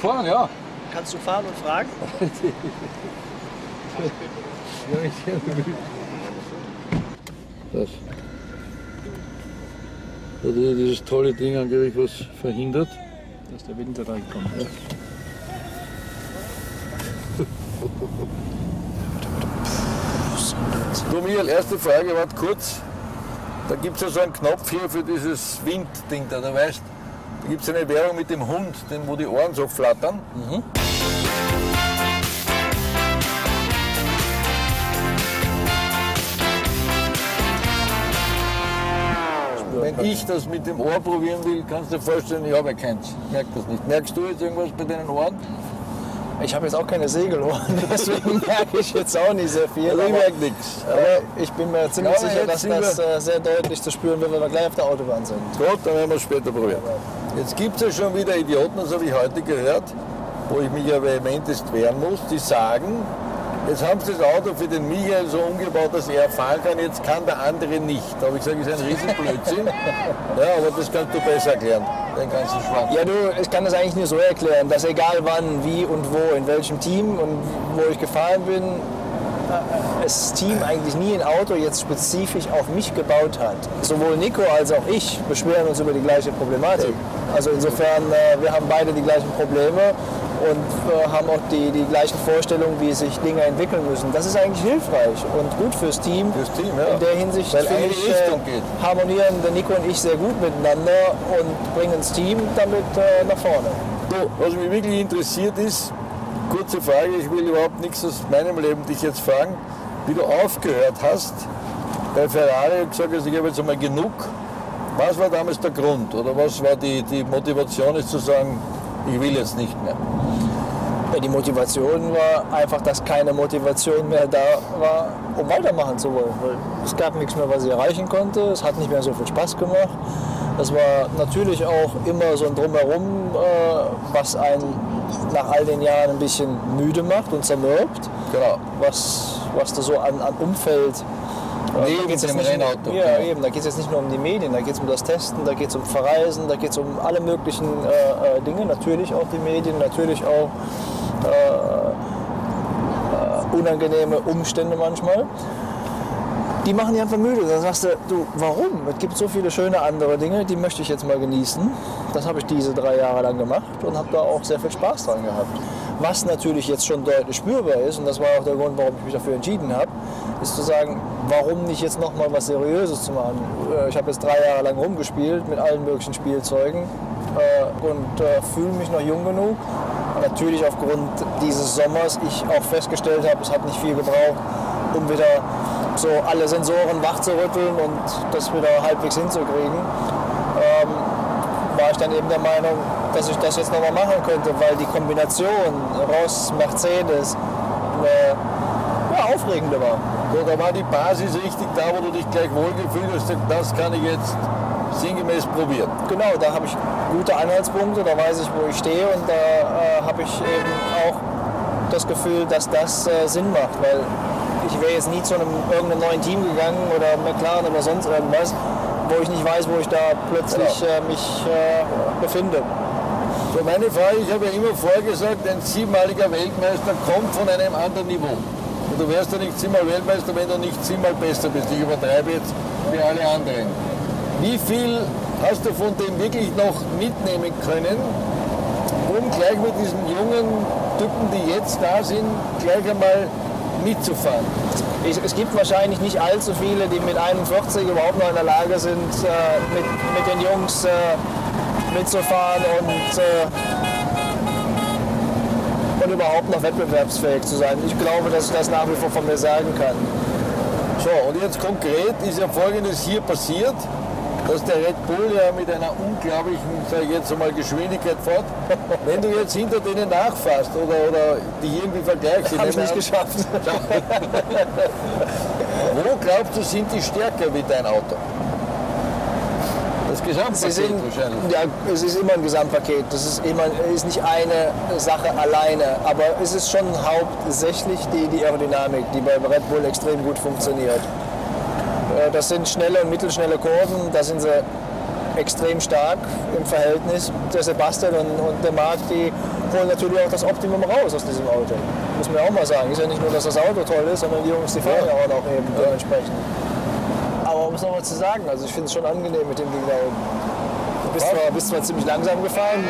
fahren, ja. Kannst du fahren und fragen? Das. Hat ja dieses tolle Ding angeblich was verhindert. Dass der Winter reinkommt. Du Michael, erste Frage, warte kurz. Da gibt es ja so einen Knopf hier für dieses Windding da, da weißt Da gibt es eine Werbung mit dem Hund, den, wo die Ohren so flattern. Wenn ich das mit dem Ohr probieren will, kannst du dir vorstellen, ich habe keins. Merk das nicht. Merkst du jetzt irgendwas bei deinen Ohren? Ich habe jetzt auch keine Segelohren, deswegen merke ich jetzt auch nicht sehr viel. Also ich aber- merke nichts. Aber ich bin mir ziemlich sicher, dass das äh, sehr deutlich zu spüren wird, wenn wir gleich auf der Autobahn sind. Gut, dann werden wir es später probieren. Jetzt gibt es ja schon wieder Idioten, das habe ich heute gehört, wo ich mich ja vehementest wehren muss, die sagen, jetzt haben sie das Auto für den Michael so umgebaut, dass er fahren kann, jetzt kann der andere nicht. Da habe ich gesagt, das ist ein Riesenblödsinn. ja, aber das kannst du besser erklären, den ganzen Schwachsinn. Ja, du, ich kann das eigentlich nur so erklären, dass egal wann, wie und wo, in welchem Team und wo ich gefahren bin, das Team eigentlich nie ein Auto jetzt spezifisch auf mich gebaut hat. Sowohl Nico als auch ich beschweren uns über die gleiche Problematik. Also insofern, äh, wir haben beide die gleichen Probleme und äh, haben auch die, die gleichen Vorstellungen, wie sich Dinge entwickeln müssen. Das ist eigentlich hilfreich und gut fürs Team. Fürs Team, ja. In der Hinsicht Weil finde ich, äh, geht. harmonieren der Nico und ich sehr gut miteinander und bringen das Team damit äh, nach vorne. Du, was mich wirklich interessiert ist, kurze Frage, ich will überhaupt nichts aus meinem Leben dich jetzt fragen, wie du aufgehört hast bei Ferrari und gesagt hast, ich habe jetzt einmal genug. Was war damals der Grund oder was war die, die Motivation, ist zu sagen, ich will jetzt nicht mehr? Die Motivation war einfach, dass keine Motivation mehr da war, um weitermachen zu wollen. Weil es gab nichts mehr, was ich erreichen konnte. Es hat nicht mehr so viel Spaß gemacht. Es war natürlich auch immer so ein Drumherum, äh, was einen nach all den Jahren ein bisschen müde macht und zermürbt. Genau. Was, was da so an, an Umfeld. Äh, dem nicht- Rennauto, Ja, genau. eben. Da geht es jetzt nicht nur um die Medien, da geht es um das Testen, da geht es um Verreisen, da geht es um alle möglichen äh, äh, Dinge. Natürlich auch die Medien, natürlich auch äh, unangenehme Umstände manchmal. Die machen die einfach müde. Dann sagst du, du, warum? Es gibt so viele schöne andere Dinge, die möchte ich jetzt mal genießen. Das habe ich diese drei Jahre lang gemacht und habe da auch sehr viel Spaß dran gehabt. Was natürlich jetzt schon deutlich spürbar ist, und das war auch der Grund, warum ich mich dafür entschieden habe, ist zu sagen, warum nicht jetzt noch mal was Seriöses zu machen. Äh, Ich habe jetzt drei Jahre lang rumgespielt mit allen möglichen Spielzeugen äh, und äh, fühle mich noch jung genug. Natürlich aufgrund dieses Sommers ich auch festgestellt habe, es hat nicht viel gebraucht, um wieder so alle Sensoren wach zu rütteln und das wieder halbwegs hinzukriegen. Ähm, war ich dann eben der Meinung, dass ich das jetzt nochmal machen könnte, weil die Kombination Ross, Mercedes eine ja, aufregende war. So, da war die Basis richtig da, wo du dich gleich wohlgefühlt hast, das kann ich jetzt sinngemäß probieren. Genau, da habe ich gute Anhaltspunkte, da weiß ich, wo ich stehe und da äh, habe ich eben auch das Gefühl, dass das äh, Sinn macht, weil ich wäre jetzt nie zu einem irgendeinem neuen Team gegangen oder McLaren oder sonst irgendwas, wo ich nicht weiß, wo ich da plötzlich äh, mich äh, befinde. So, meine Frage, ich habe ja immer vorgesagt, ein siebenmaliger Weltmeister kommt von einem anderen Niveau. Und du wärst ja nicht siebenmal Weltmeister, wenn du nicht siebenmal besser bist. Ich übertreibe jetzt wie alle anderen. Wie viel hast du von dem wirklich noch mitnehmen können, um gleich mit diesen jungen Typen, die jetzt da sind, gleich einmal mitzufahren? Es gibt wahrscheinlich nicht allzu viele, die mit 41 überhaupt noch in der Lage sind, äh, mit, mit den Jungs äh, mitzufahren und, äh, und überhaupt noch wettbewerbsfähig zu sein. Ich glaube, dass ich das nach wie vor von mir sagen kann. So, und jetzt konkret ist ja Folgendes hier passiert, dass der Red Bull ja mit einer unglaublichen, sage ich jetzt einmal, Geschwindigkeit fährt. Wenn du jetzt hinter denen nachfährst oder, oder die irgendwie vergleichst, Habe ich nicht geschafft. wo glaubst du, sind die stärker wie dein Auto? Das Sie Gesamtpaket sind, wahrscheinlich. ja, es ist immer ein Gesamtpaket. Das ist, immer, ist nicht eine Sache alleine. Aber es ist schon hauptsächlich die, die Aerodynamik, die bei Red Bull extrem gut funktioniert. Äh, Das sind schnelle und mittelschnelle Kurven. Da sind sie extrem stark im Verhältnis. Der Sebastian und, und der Marc, die holen natürlich auch das Optimum raus aus diesem Auto. Muss man ja auch mal sagen. Ist ja nicht nur, dass das Auto toll ist, sondern die Jungs, die fahren ja, auch noch eben dementsprechend. Es nochmal zu sagen, also ich finde es schon angenehm mit dem Ding da oben. Du bist zwar, bist zwar ziemlich langsam gefahren.